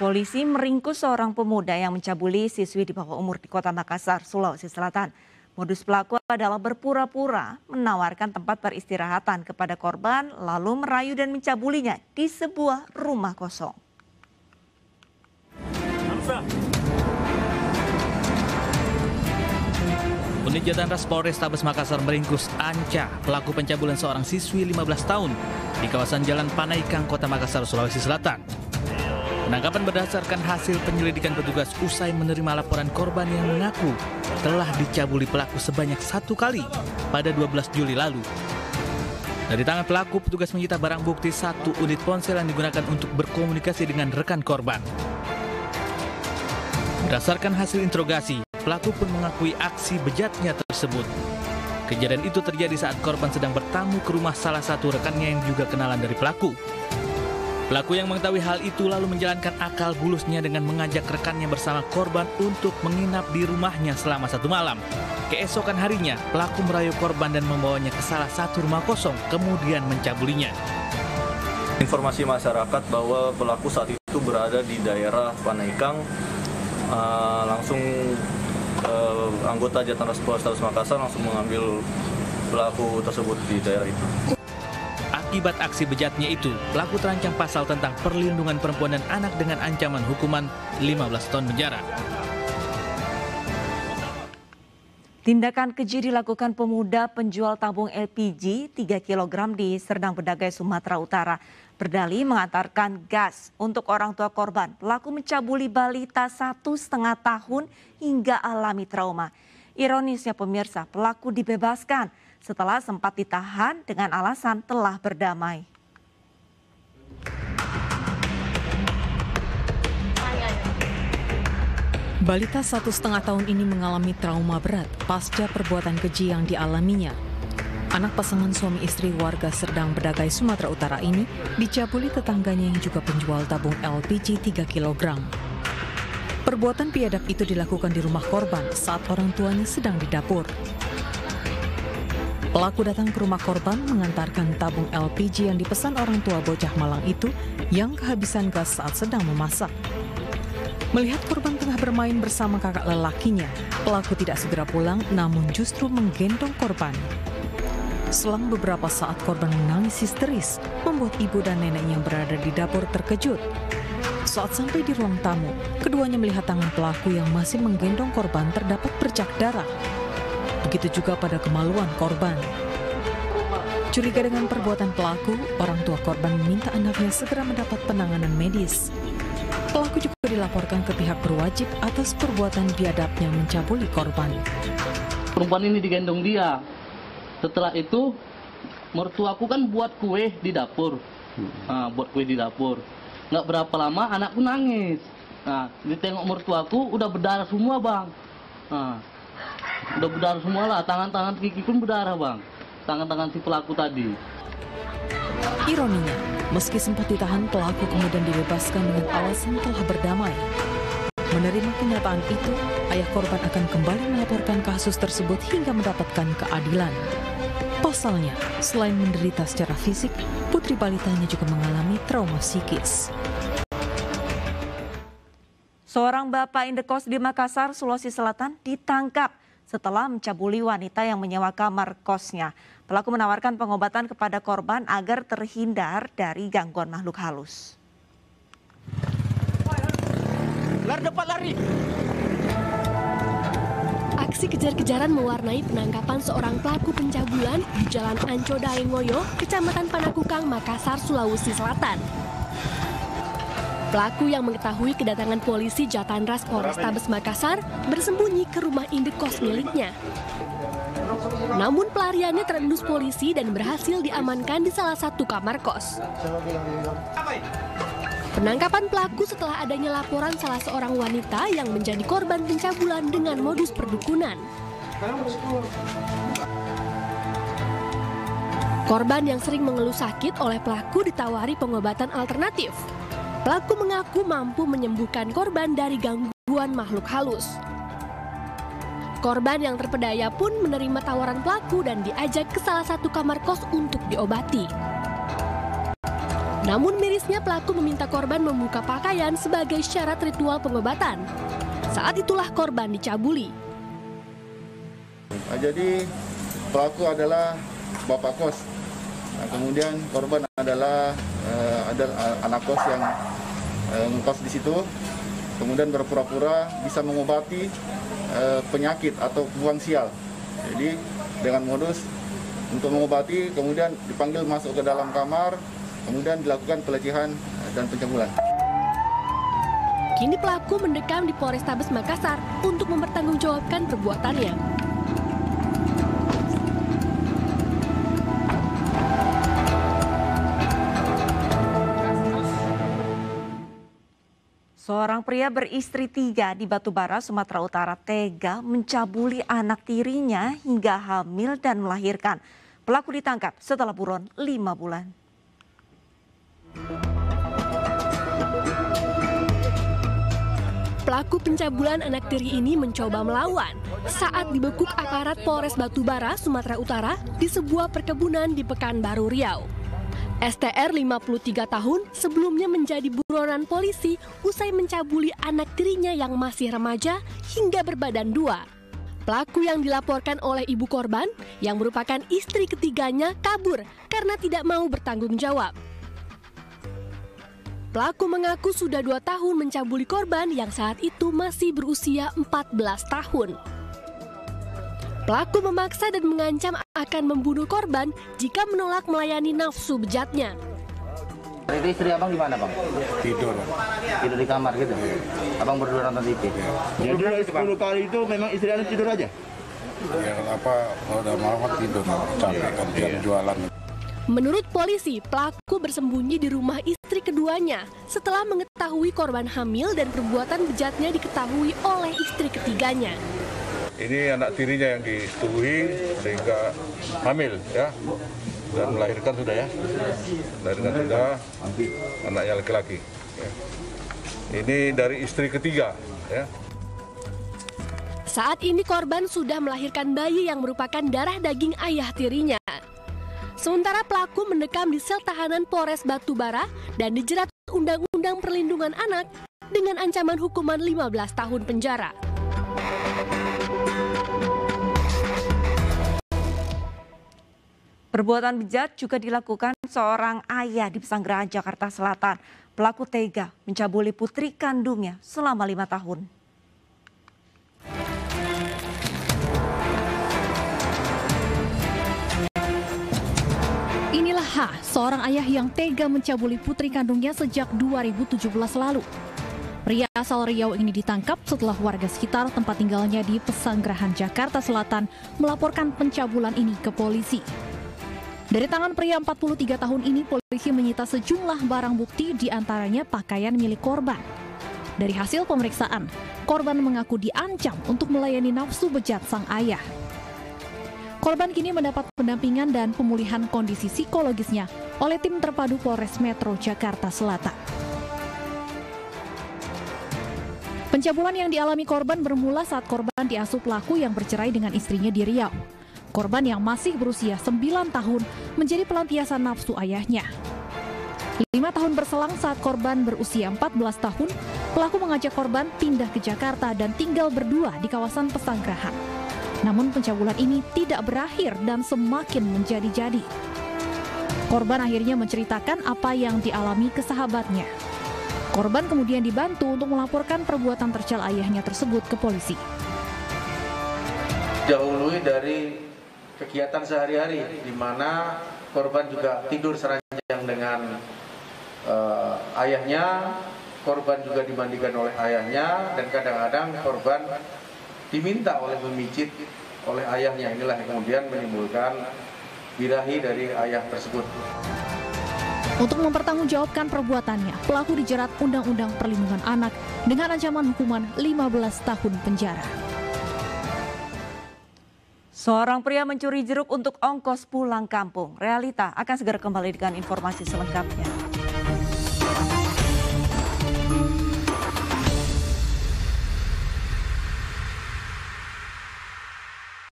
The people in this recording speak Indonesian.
Polisi meringkus seorang pemuda yang mencabuli siswi di bawah umur di kota Makassar, Sulawesi Selatan. Modus pelaku adalah berpura-pura menawarkan tempat peristirahatan kepada korban lalu merayu dan mencabulinya di sebuah rumah kosong. Unit Jatan Polres Tabes Makassar meringkus Anca, pelaku pencabulan seorang siswi 15 tahun di kawasan Jalan Panaikang, Kota Makassar, Sulawesi Selatan. Penangkapan berdasarkan hasil penyelidikan petugas usai menerima laporan korban yang mengaku telah dicabuli pelaku sebanyak satu kali pada 12 Juli lalu. Dari tangan pelaku, petugas menyita barang bukti satu unit ponsel yang digunakan untuk berkomunikasi dengan rekan korban. Berdasarkan hasil interogasi, pelaku pun mengakui aksi bejatnya tersebut. Kejadian itu terjadi saat korban sedang bertamu ke rumah salah satu rekannya yang juga kenalan dari pelaku. Pelaku yang mengetahui hal itu lalu menjalankan akal bulusnya dengan mengajak rekannya bersama korban untuk menginap di rumahnya selama satu malam. Keesokan harinya, pelaku merayu korban dan membawanya ke salah satu rumah kosong, kemudian mencabulinya. Informasi masyarakat bahwa pelaku saat itu berada di daerah Panaikang, uh, langsung uh, anggota Jatan Polrestabes Makassar langsung mengambil pelaku tersebut di daerah itu. Akibat aksi bejatnya itu, pelaku terancam pasal tentang perlindungan perempuan dan anak dengan ancaman hukuman 15 tahun penjara. Tindakan keji dilakukan pemuda penjual tabung LPG 3 kg di Serdang Bedagai, Sumatera Utara. Berdali mengantarkan gas untuk orang tua korban. Pelaku mencabuli balita satu setengah tahun hingga alami trauma. Ironisnya pemirsa, pelaku dibebaskan setelah sempat ditahan dengan alasan telah berdamai. Balita satu setengah tahun ini mengalami trauma berat pasca perbuatan keji yang dialaminya. Anak pasangan suami istri warga Serdang Bedagai, Sumatera Utara ini dicabuli tetangganya yang juga penjual tabung LPG 3 kg. Perbuatan biadab itu dilakukan di rumah korban saat orang tuanya sedang di dapur. Pelaku datang ke rumah korban mengantarkan tabung LPG yang dipesan orang tua bocah Malang itu yang kehabisan gas saat sedang memasak. Melihat korban tengah bermain bersama kakak lelakinya, pelaku tidak segera pulang namun justru menggendong korban. Selang beberapa saat korban menangis histeris, membuat ibu dan nenek yang berada di dapur terkejut. Saat sampai di ruang tamu, keduanya melihat tangan pelaku yang masih menggendong korban terdapat bercak darah Begitu juga pada kemaluan korban. Curiga dengan perbuatan pelaku, orang tua korban meminta anaknya segera mendapat penanganan medis. Pelaku juga dilaporkan ke pihak berwajib atas perbuatan biadabnya mencabuli korban. Perempuan ini digendong dia. Setelah itu, mertuaku kan buat kue di dapur. Nah, buat kue di dapur. Nggak berapa lama anakku nangis. Nah, ditengok mertuaku udah berdarah semua bang. Nah, Udah berdarah semua lah, tangan-tangan Kiki pun berdarah bang. Tangan-tangan si pelaku tadi. Ironinya, meski sempat ditahan, pelaku kemudian dibebaskan dengan alasan telah berdamai. Menerima kenyataan itu, ayah korban akan kembali melaporkan kasus tersebut hingga mendapatkan keadilan. Pasalnya, selain menderita secara fisik, putri balitanya juga mengalami trauma psikis. Seorang bapak indekos di Makassar, Sulawesi Selatan ditangkap setelah mencabuli wanita yang menyewa kamar kosnya. Pelaku menawarkan pengobatan kepada korban agar terhindar dari gangguan makhluk halus. Lari depan lari. Aksi kejar-kejaran mewarnai penangkapan seorang pelaku pencabulan di Jalan Anco Daengoyo, Kecamatan Panakukang, Makassar, Sulawesi Selatan. Pelaku yang mengetahui kedatangan polisi Jatanras Polrestabes Makassar bersembunyi ke rumah indekos miliknya. Namun pelariannya terendus polisi dan berhasil diamankan di salah satu kamar kos. Penangkapan pelaku setelah adanya laporan salah seorang wanita yang menjadi korban pencabulan dengan modus perdukunan. Korban yang sering mengeluh sakit oleh pelaku ditawari pengobatan alternatif. Pelaku mengaku mampu menyembuhkan korban dari gangguan makhluk halus. Korban yang terpedaya pun menerima tawaran pelaku dan diajak ke salah satu kamar kos untuk diobati. Namun mirisnya pelaku meminta korban membuka pakaian sebagai syarat ritual pengobatan. Saat itulah korban dicabuli. Nah, jadi pelaku adalah bapak kos. Nah, kemudian korban adalah uh, ada anak kos yang uh, di situ. Kemudian berpura-pura bisa mengobati uh, penyakit atau buang sial. Jadi dengan modus untuk mengobati, kemudian dipanggil masuk ke dalam kamar, kemudian dilakukan pelecehan dan pencabulan. Kini pelaku mendekam di Polrestabes Makassar untuk mempertanggungjawabkan perbuatannya. Seorang pria beristri tiga di Batubara, Sumatera Utara tega mencabuli anak tirinya hingga hamil dan melahirkan. Pelaku ditangkap setelah buron lima bulan. Pelaku pencabulan anak tiri ini mencoba melawan saat dibekuk aparat Polres Batubara, Sumatera Utara di sebuah perkebunan di Pekanbaru Riau. STR 53 tahun sebelumnya menjadi buronan polisi usai mencabuli anak tirinya yang masih remaja hingga berbadan dua. Pelaku yang dilaporkan oleh ibu korban yang merupakan istri ketiganya kabur karena tidak mau bertanggung jawab. Pelaku mengaku sudah dua tahun mencabuli korban yang saat itu masih berusia 14 tahun. Pelaku memaksa dan mengancam akan membunuh korban jika menolak melayani nafsu bejatnya. Itu istri abang di mana bang? Tidur. Tidur di kamar gitu. Abang berdua nonton TV. Jadi 10 kali itu memang istri anda tidur aja? Ya kenapa kalau udah malam kan tidur capek kan jam jualan. Menurut polisi, pelaku bersembunyi di rumah istri keduanya setelah mengetahui korban hamil dan perbuatan bejatnya diketahui oleh istri ketiganya. Ini anak tirinya yang disetujui sehingga hamil ya. Dan melahirkan sudah ya. Melahirkan sudah. Anaknya laki-laki ya. ini dari istri ketiga ya. Saat ini korban sudah melahirkan bayi yang merupakan darah daging ayah tirinya sementara pelaku mendekam di sel tahanan Polres Batubara dan dijerat Undang-Undang Perlindungan Anak dengan ancaman hukuman 15 tahun penjara. Perbuatan bejat juga dilakukan seorang ayah di Pesanggerahan, Jakarta Selatan. Pelaku tega mencabuli putri kandungnya selama lima tahun. Seorang ayah yang tega mencabuli putri kandungnya sejak 2017 lalu. Pria asal Riau ini ditangkap setelah warga sekitar tempat tinggalnya di Pesanggerahan, Jakarta Selatan melaporkan pencabulan ini ke polisi. Dari tangan pria 43 tahun ini, polisi menyita sejumlah barang bukti di antaranya pakaian milik korban. Dari hasil pemeriksaan, korban mengaku diancam untuk melayani nafsu bejat sang ayah. Korban kini mendapat pendampingan dan pemulihan kondisi psikologisnya oleh tim terpadu Polres Metro Jakarta Selatan. Pencabulan yang dialami korban bermula saat korban diasuh pelaku yang bercerai dengan istrinya di Riau. Korban yang masih berusia 9 tahun menjadi pelampiasan nafsu ayahnya. Lima tahun berselang saat korban berusia 14 tahun, pelaku mengajak korban pindah ke Jakarta dan tinggal berdua di kawasan Pesanggerahan. Namun pencabulan ini tidak berakhir dan semakin menjadi-jadi. Korban akhirnya menceritakan apa yang dialami ke sahabatnya. Korban kemudian dibantu untuk melaporkan perbuatan tercela ayahnya tersebut ke polisi. Dahului dari kegiatan sehari-hari di mana korban juga tidur seranjang dengan uh, ayahnya, korban juga dimandikan oleh ayahnya dan kadang-kadang korban diminta oleh memijit oleh ayahnya inilah yang kemudian menimbulkan birahi dari ayah tersebut. Untuk mempertanggungjawabkan perbuatannya, pelaku dijerat Undang-Undang Perlindungan Anak dengan ancaman hukuman 15 tahun penjara. Seorang pria mencuri jeruk untuk ongkos pulang kampung. Realita akan segera kembali dengan informasi selengkapnya.